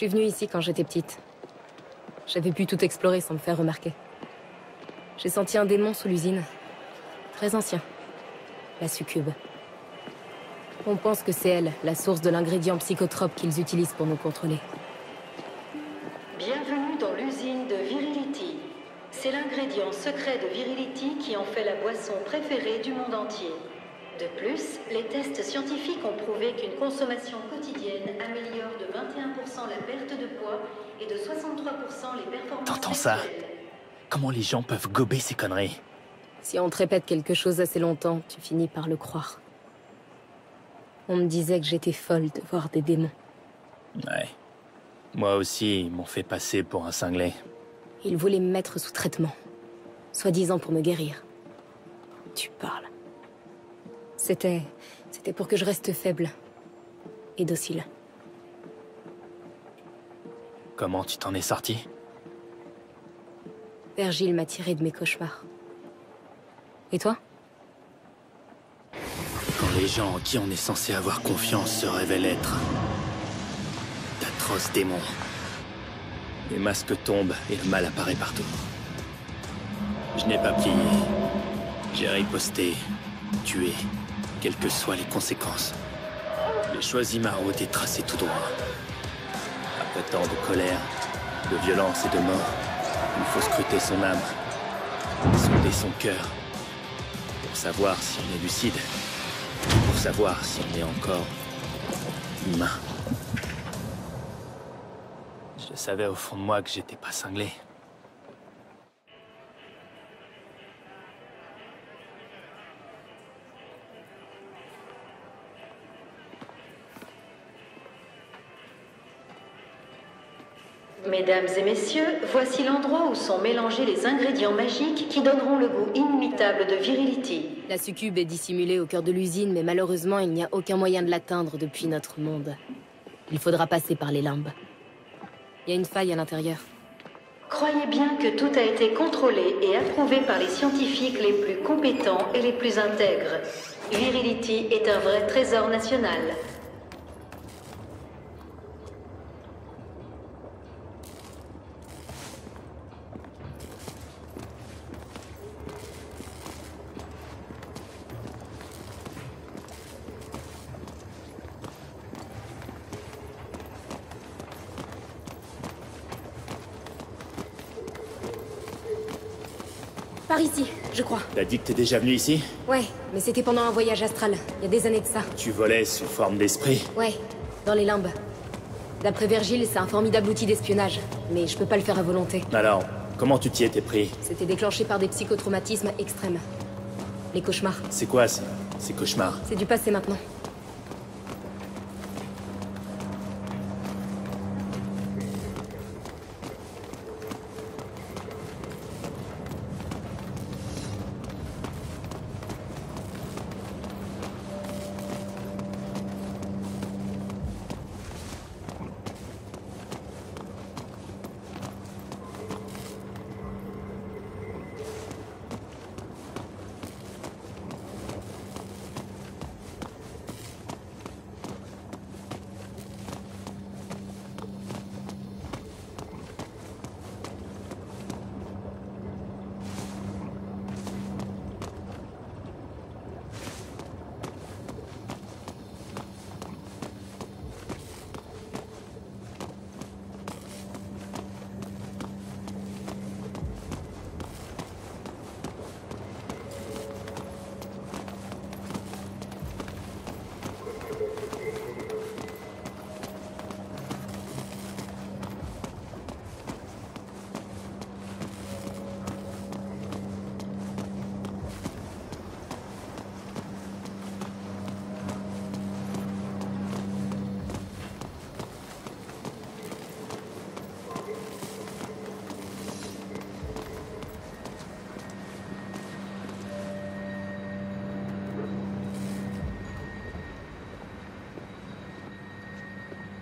suis venue ici quand j'étais petite. J'avais pu tout explorer sans me faire remarquer. J'ai senti un démon sous l'usine. Très ancien. La succube. On pense que c'est elle, la source de l'ingrédient psychotrope qu'ils utilisent pour nous contrôler. Bienvenue dans l'usine de Virility. C'est l'ingrédient secret de Virility qui en fait la boisson préférée du monde entier. De plus, les tests scientifiques ont prouvé qu'une consommation quotidienne améliore de 21% la perte de poids et de 63% les performances T'entends ça. Comment les gens peuvent gober ces conneries Si on te répète quelque chose assez longtemps, tu finis par le croire. On me disait que j'étais folle de voir des démons. Ouais. Moi aussi, ils m'ont fait passer pour un cinglé. Ils voulaient me mettre sous traitement. Soi-disant pour me guérir. Tu parles. C'était... C'était pour que je reste faible. Et docile. Comment tu t'en es sorti? Virgile m'a tiré de mes cauchemars. Et toi? Quand les gens en qui on est censé avoir confiance se révèlent être d'atroces démons. Les masques tombent et le mal apparaît partout. Je n'ai pas plié. J'ai riposté, tué, quelles que soient les conséquences. J'ai choisi ma route et tracé tout droit. Après tant de colère, de violence et de mort, il faut scruter son âme, sonder son cœur, pour savoir si on est lucide, pour savoir si on est encore humain. Je savais au fond de moi que j'étais pas cinglé. Mesdames et messieurs, voici l'endroit où sont mélangés les ingrédients magiques qui donneront le goût inimitable de Virility. La succube est dissimulée au cœur de l'usine, mais malheureusement, il n'y a aucun moyen de l'atteindre depuis notre monde. Il faudra passer par les limbes. Il y a une faille à l'intérieur. Croyez bien que tout a été contrôlé et approuvé par les scientifiques les plus compétents et les plus intègres. Virility est un vrai trésor national. Par ici, je crois. T'as dit que t'es déjà venu ici Ouais, mais c'était pendant un voyage astral. Il y a des années de ça. Tu volais sous forme d'esprit Ouais, dans les limbes. D'après Virgile, c'est un formidable outil d'espionnage. Mais je peux pas le faire à volonté. Alors, comment tu t'y étais pris C'était déclenché par des psychotraumatismes extrêmes. Les cauchemars. C'est quoi ces, ces cauchemars C'est du passé maintenant.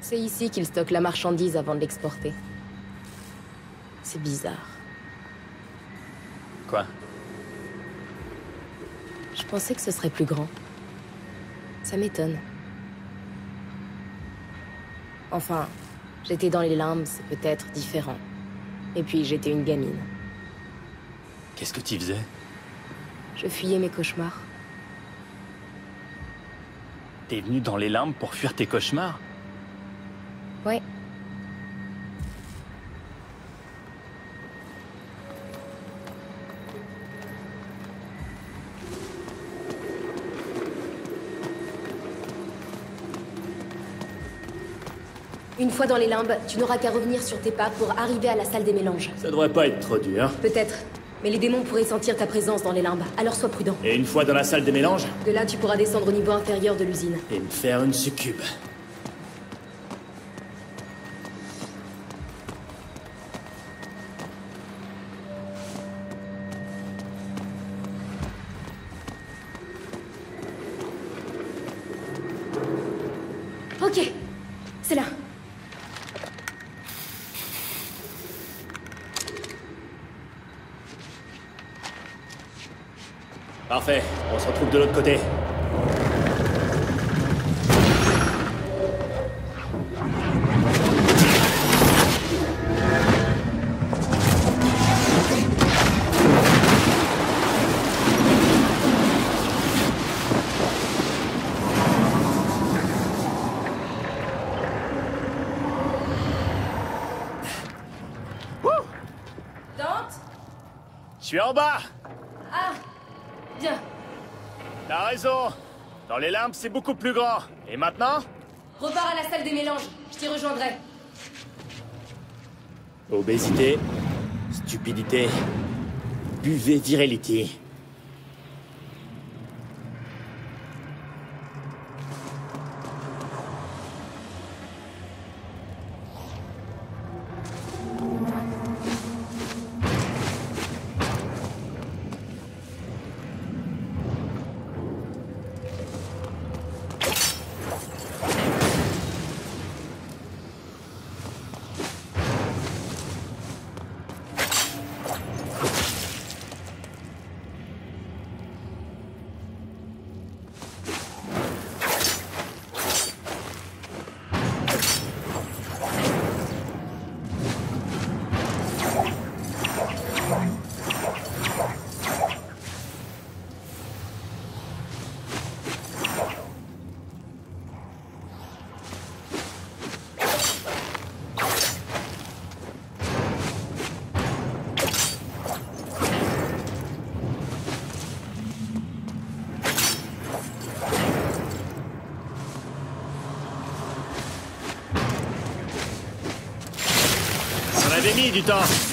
C'est ici qu'ils stockent la marchandise avant de l'exporter. C'est bizarre. Quoi? Je pensais que ce serait plus grand. Ça m'étonne. Enfin, J'étais dans les limbes, c'est peut-être différent. Et puis j'étais une gamine. Qu'est-ce que tu faisais? Je fuyais mes cauchemars. T'es venu dans les limbes pour fuir tes cauchemars? Ouais. Une fois dans les limbes, tu n'auras qu'à revenir sur tes pas pour arriver à la salle des mélanges. Ça devrait pas être trop dur. Peut-être. Mais les démons pourraient sentir ta présence dans les limbes, alors sois prudent. Et une fois dans la salle des mélanges? De là, tu pourras descendre au niveau inférieur de l'usine. Et me faire une succube. Parfait, on se retrouve de l'autre côté. Dante? Je suis en bas raison Dans les limbes, c'est beaucoup plus grand. Et maintenant? Repars à la salle des mélanges. Je t'y rejoindrai. Obésité, stupidité, buvez virility. Du temps.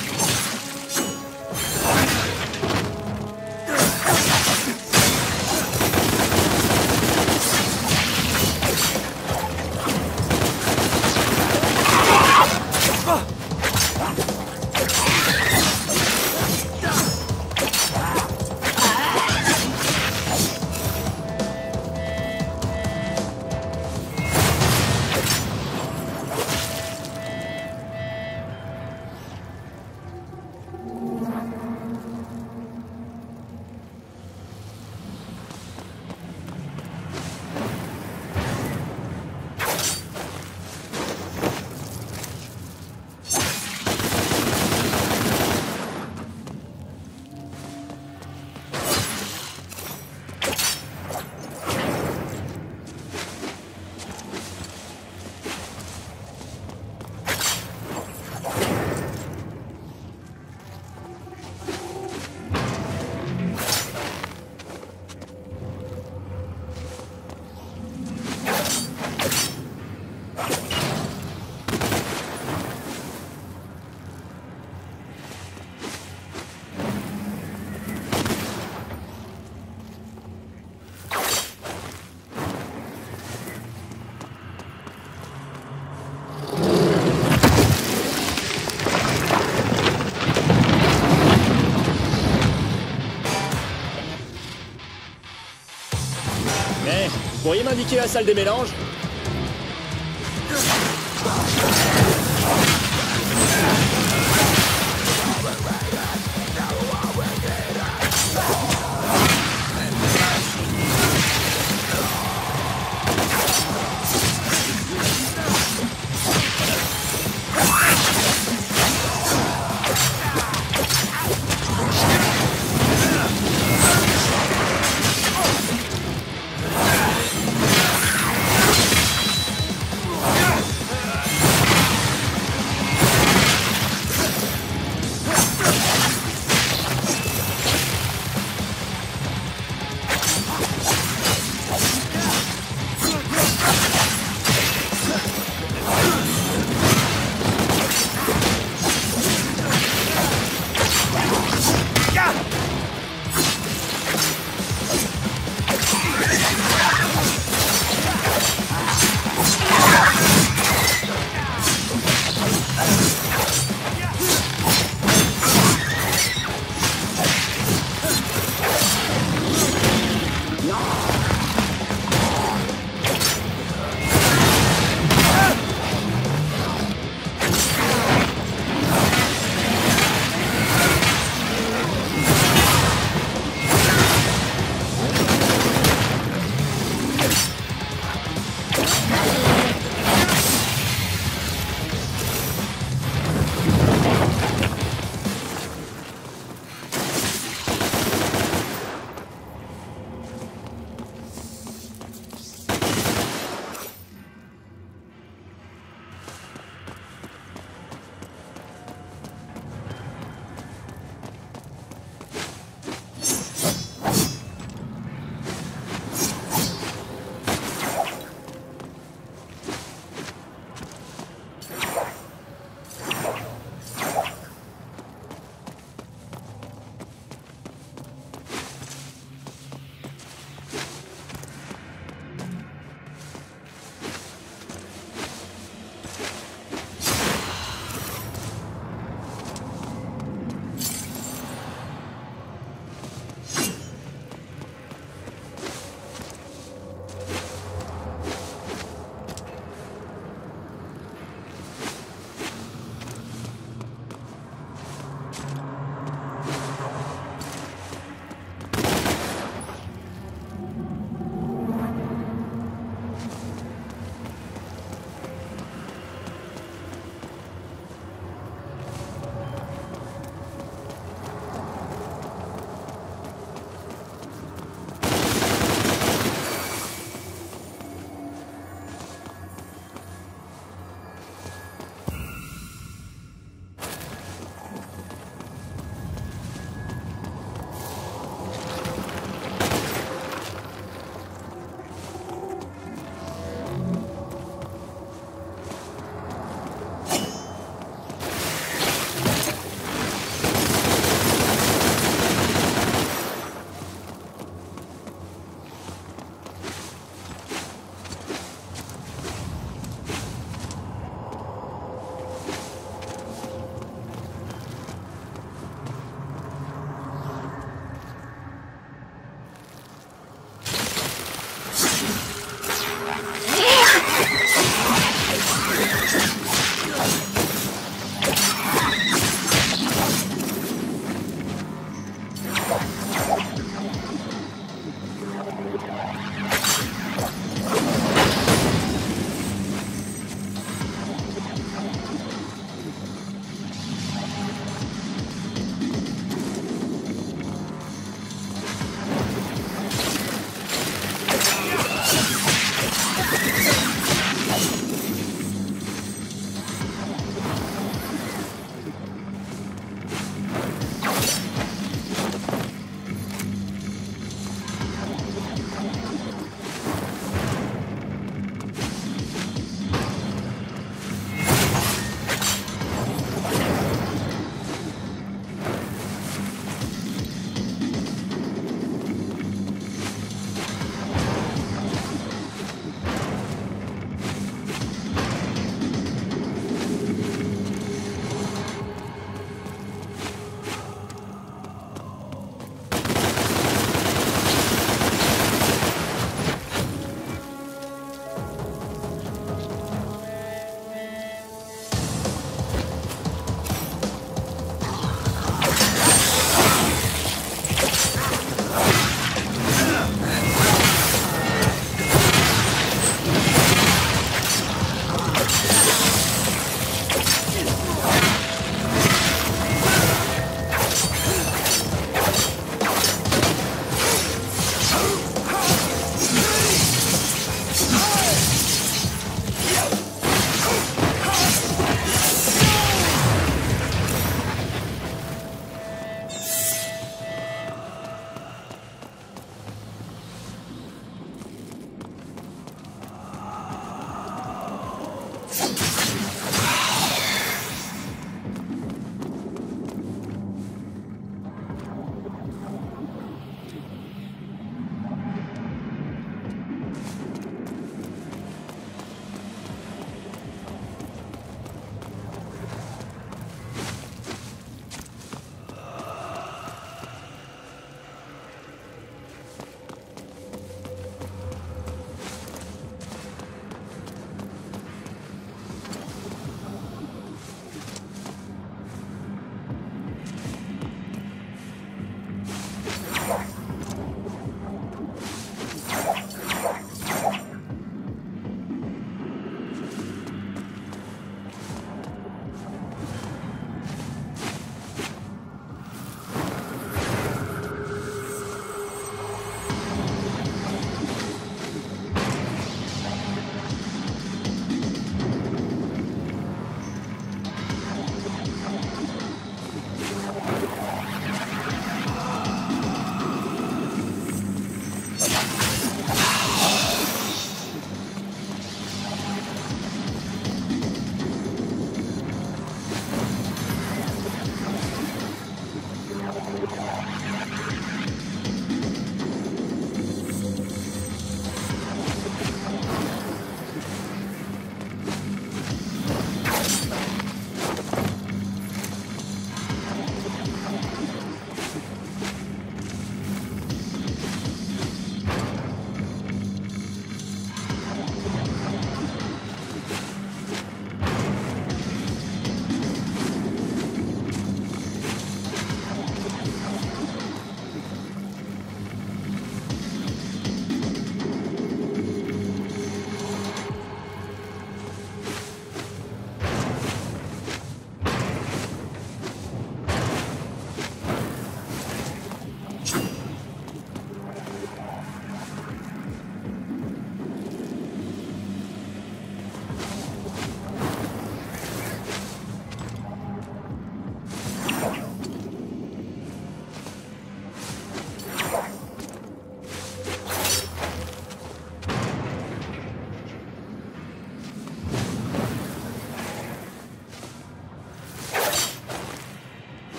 Vous pourriez m'indiquer la salle des mélanges?